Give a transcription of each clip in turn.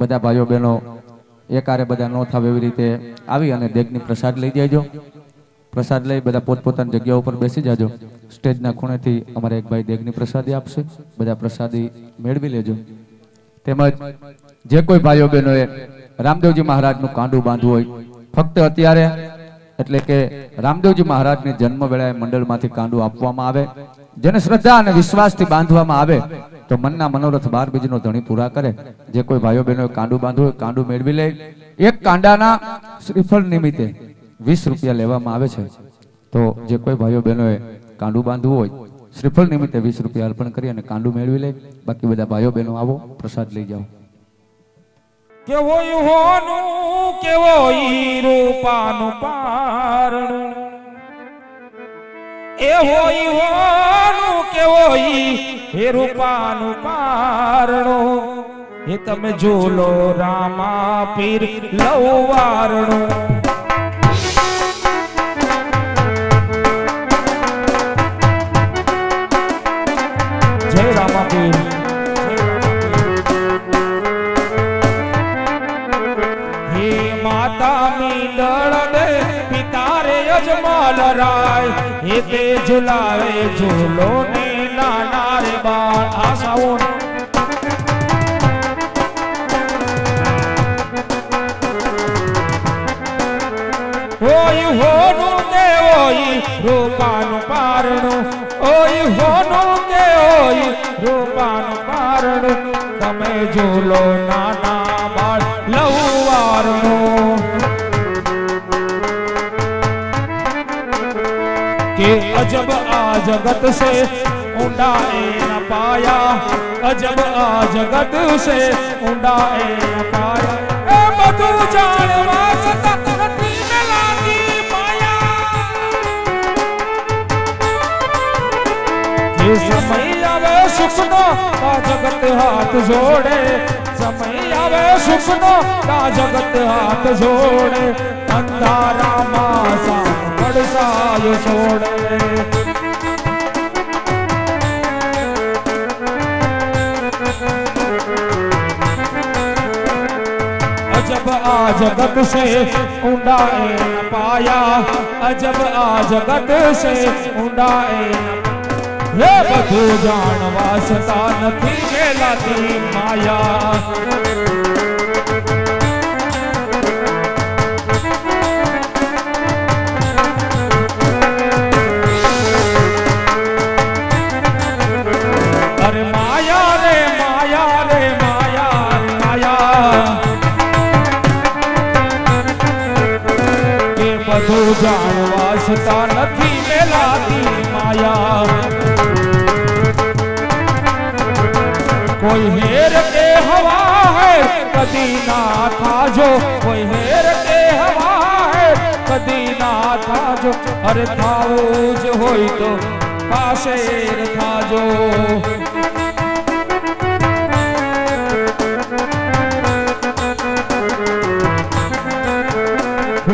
બધા ભાઈઓ બહેનો એકારે બધા ન થાય એવી રીતે આવી અને દેગની પ્રસાદ લઈ જજો પ્રસાદ લઈ બધા પોતપોતાની જગ્યા ઉપર બેસી જાજો. સ્ટેજના ખૂણેથી અમારે એક ભાઈ દેગની પ્રસાદી આપશે. બધા પ્રસાદી મેળવી લેજો. તેમજ જે કોઈ ભાઈઓ બહેનોએ રામદેવજી મહારાજનું કાંડું બાંધવું હોય, ફક્ત અત્યારે એટલે કે રામદેવજી મહારાજની જન્મ વેળાએ મંડળમાંથી કાંડું આપવામાં આવે, જેને શ્રદ્ધા અને વિશ્વાસથી બાંધવામાં આવે તો મનના મનોરથ બાર બીજનો ધણી પૂરા કરે. જે કોઈ ભાઈઓ બહેનો કાંડું બાંધવું હોય, કાંડું મેળવી લે. એક કાંડાના શ્રીફળ નિમિત્તે વીસ રૂપિયા લેવામાં આવે છે. તો જે કોઈ ભાઈઓ બહેનોએ કાંડું બાંધવું હોય, શ્રીફળ નિમિત્તે વીસ રૂપિયા અર્પણ કરી અને કાંડું મેળવી લે. બાકી બધા ભાઈઓ બહેનો આવો, પ્રસાદ લઈ જાઓ. કેવો હોનું કેવો પારણું. એ હોય હોનું કે હોય હે રૂપાનું પારણું. એ તમે જોલો રામા પીર લવારણું માતા મીંડળ દે પિતા રે અજમલ રાય. તે ઝુલાવે ઝૂલો ને નાના રે બાળ આશાઓ ઓય હોનું કે ઓય રૂપાનું પારણું? ઓય હોનું કે ઓય રૂપાનું પારણું? તમે ઝૂલો નાના કે અજબ આ જગત સે ઊંડા એ ન પાયા અજબ આ જગત સે ઊંડા એ ન પાયા એ બધું જાણવા છતાં નથી ને લાગી માયા કે સમય આવે સુખનો તા જગત હાથ જોડે સમય આવે સુખનો ગાયો છોડે. અજબ આ જગત સે ઊંડા એ પાયા. અજબ આ જગત સે ઊંડા એ બધું જાણવા સતા નથી મેલાતી માયા. છતાં નથી મેલાતી માયા. કોઈ હેર કે હવા હે, કદી ના થાજો કોઈ હેર કે હવા હે, કદી ના થાજો અરે થાવું જ હોય તો પાસે થાજો.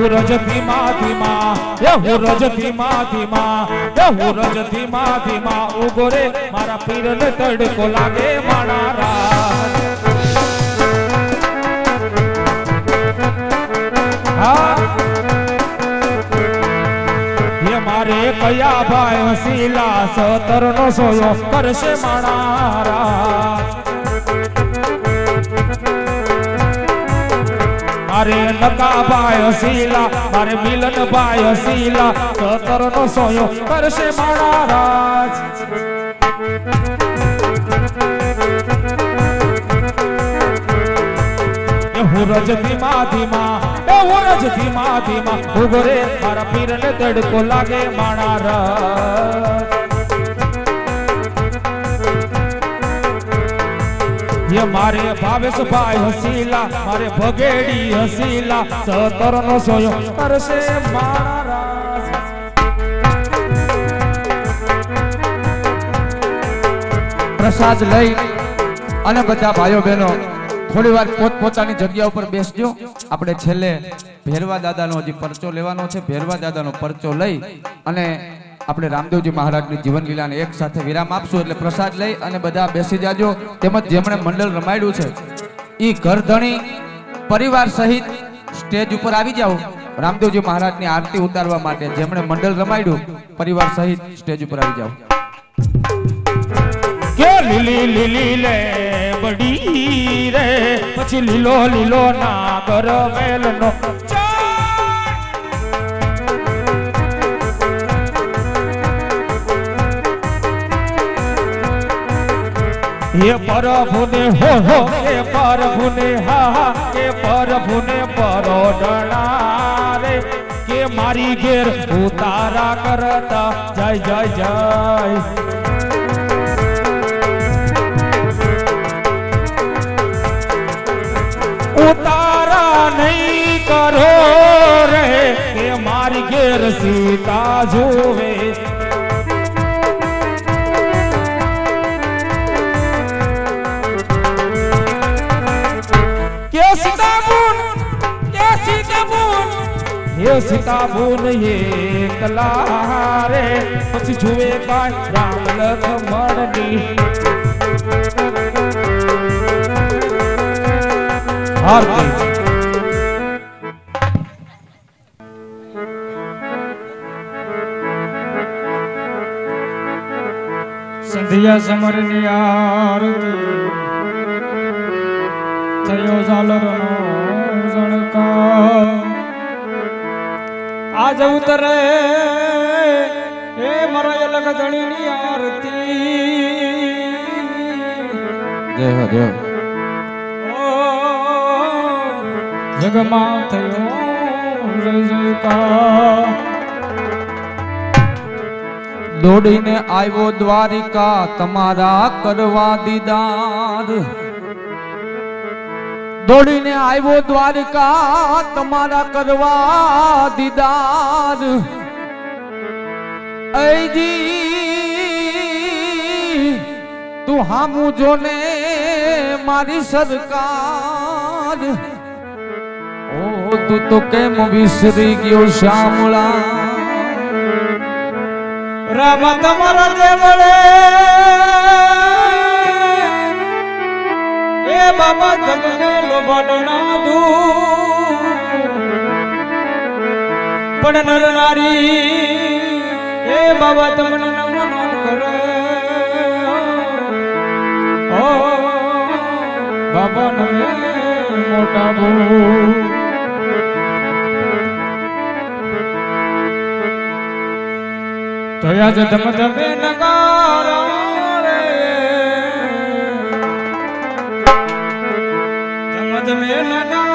હું રજ ધીમા ધીમા એ હું રજ ધીમા ધીમા એ હું રજ ધીમા ધીમા ઉગો રે મારા પીરને તડકો લાગે મારા રાત હા મારે કયા ભાઈ હસીલા સતર નો સોયો કરશે માણારા મારે નકા ભાઈ શીલા મારે મિલન ભાઈ શીલા સતર નો સોયો કરશે મારા રાજ. હુરજ ધીમા ધીમા એ હુરજ ધીમા ધીમા ઉગરે મારા પીરને તડકો લાગે માણા રાજ. એ મારે ભાવેશભાઈ હસીલા, મારે ભગેડી હસીલા સતર નો સોયો કરશે મારા રાસ પ્રસાદ લઈ અને બધા ભાઈઓ બહેનો, થોડી વાર પોતપોતાની જગ્યા ઉપર બેસજો. આપણે છેલ્લે ભેરવા દાદાનો હજી પરચો લેવાનો છે. ભેરવા દાદાનો પરચો લઈ અને આપણે રામદેવજી મહારાજની જીવન લીલાને એક સાથે વિરામ આપશું એટલે પ્રસાદ લઈ અને બધા બેસી જાજો. તેમજ જેમણે મંડળ રમાડ્યું છે એ ઘરધણી પરિવાર સહિત સ્ટેજ ઉપર આવી જાઓ. રામદેવજી મહારાજની આરતી ઉતારવા માટે જેમણે મંડળ રમાડ્યું, પરિવાર સહિત સ્ટેજ ઉપર આવી જાઓ. કે લીલી લીલી લે બડી રે, પછી લીલો લીલો નાગર વેલનો હે પ્રભુને હો હો હે પ્રભુને હા હા કે પ્રભુને પરોડણા રે કે મારી ઘેર ઉતારા કરતા, જય જય જય. ઉતારા નહીં કરો રે, કે મારી ઘેર સીતા જોવે હે સીતાબુન એકલા રે પછી જુએ કાય રામ લખમણની આરતી સંધ્યા સમરની આરતી થયો ઝાલરનો ઝણકાર આજ ઉતરે એ મારા અલગ ધણીની આરતી. જય હો જય જગમાં થયો જય જયકાર દોડીને આવ્યો દ્વારિકા તમારા કરવા દીદાર. દોડીને આવ્યો દ્વારિકા, તમારા કરવા દીદાર. તું હામું જોને મારી સરકાર. ઓ, તું તો કેમ વિસરી ગયો શામળા? રામા, તમારા દેવળે બાબા તમને લોભાડના દુ પણ નર નારી, એ બાબા તમને નમન કરે. ઓ બાબા નમે મોટા બહુ તો યાદ ધમે નગારા. રે ધમ ધમે નગારા